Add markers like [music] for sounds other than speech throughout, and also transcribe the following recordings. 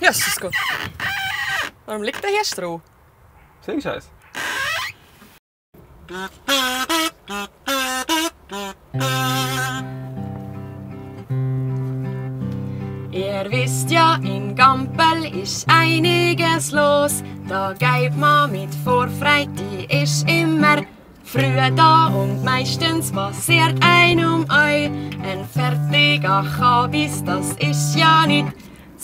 Jesus Gott. Warum liegt da hier Stroh? Sing Scheiß. Ihr wisst ja, in Gampel ist einiges los. Da geht man mit Vorfreude, die ist immer früh da und meistens passiert ein um euch. Ein fertiger Kabis, das ist ja nicht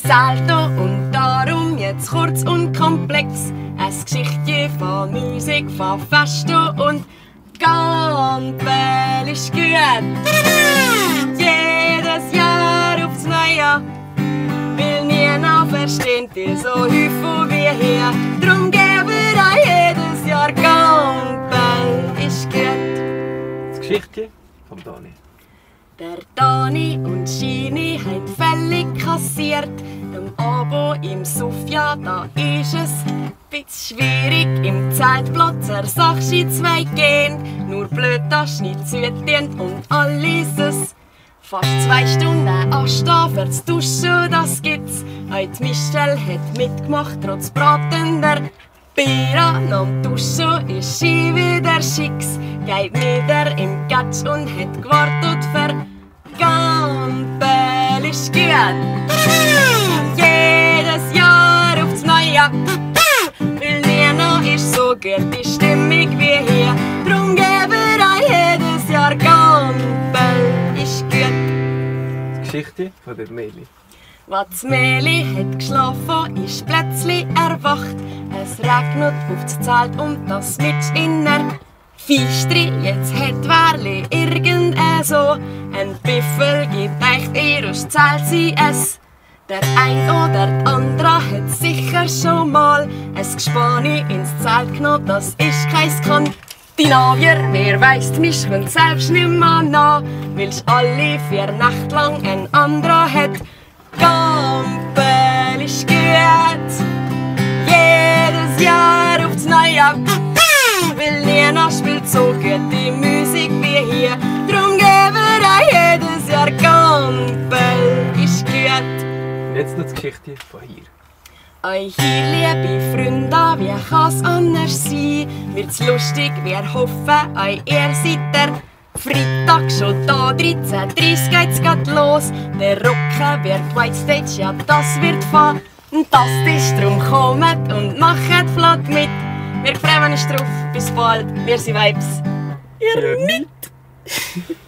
selten und darum jetzt kurz und komplex. Es Geschichte von Musik, von Festen und Gampel ist gut. Jedes Jahr aufs Neue will niemand verstehen, die so häufig wie hier. Drum geben wir jedes Jahr Gampel ist gut. Die Geschichte vom Dani. Der Dani und Shini haben völlig kassiert. Abo im Sofia, da ist es bisschen schwierig. Im Zeltplatz ersachst du zwei gehen. Nur blöd, dass nicht zudient und alles es. Fast zwei Stunden anstehen Duschen, das gibt's. Heute Michelle hat mitgemacht, trotz bratender. Nach dem Duschen ist sie wieder schicks. Geht wieder im Gatsch und hat gewartet für Gampel ist gut. Ist so gut die Stimmung wie hier. Drum geben wir jedes Jahr Gampel ist gut. Die Geschichte von der Meli. Was Meli hat geschlafen, ist plötzlich erwacht. Es regnet auf das Zelt und das mit inner Feistri, jetzt hat Werli irgend so ein Biffel gibt echt ihr Zelt sie es. Der ein oder der andere hat sicher schon mal ein Gespanne ins Zelt genommen, das ist kein Skandinavier. Wer weiss, mich kommt selbst nicht mehr nach, weil's alle vier Nächte lang ein anderer hat. Gampel ist gut, jedes Jahr aufs Neue. [laughs] Weil niemand spielt so gute Musik wie hier. Drum geben wir jedes Jetzt noch die Geschichte von hier. Euch hier, liebe Freunde, wie kann's anders sein? Wird's lustig, wir hoffen, euch ihr seid der Freitag schon da, 13.30 geht's grad los. Der Rocken wird White Stage, ja das wird fantastisch. Drum kommt und macht flott mit. Wir freuen uns drauf, bis bald, wir sind Vibes. Ihr Ja, nicht. [laughs]